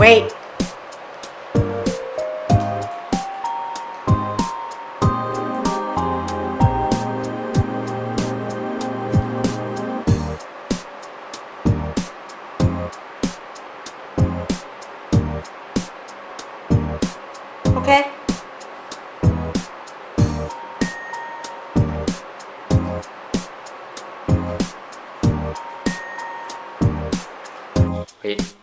Wait. Okay. Wait.